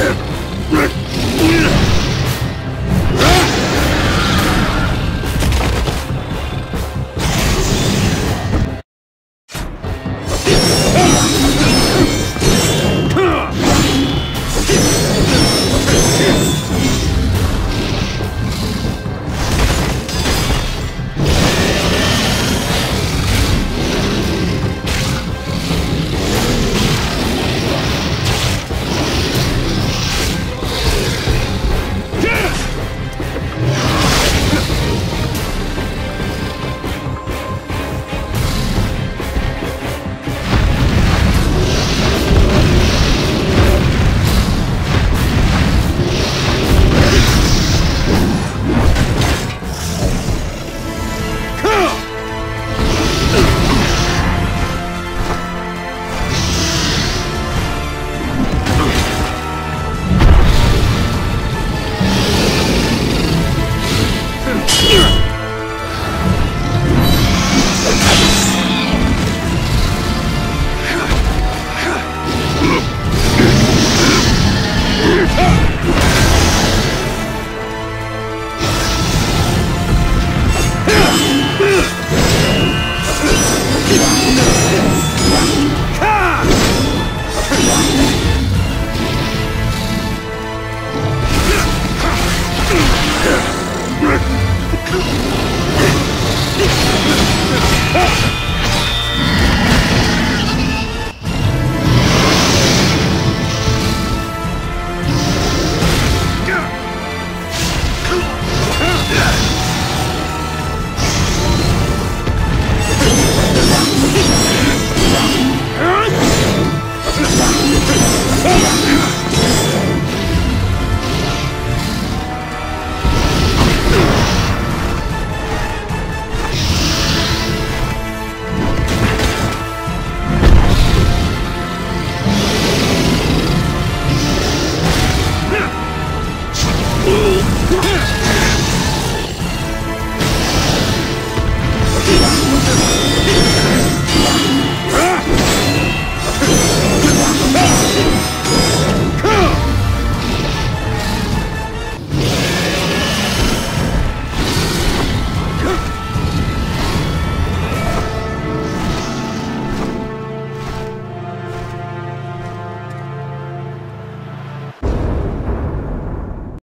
him! Yeah.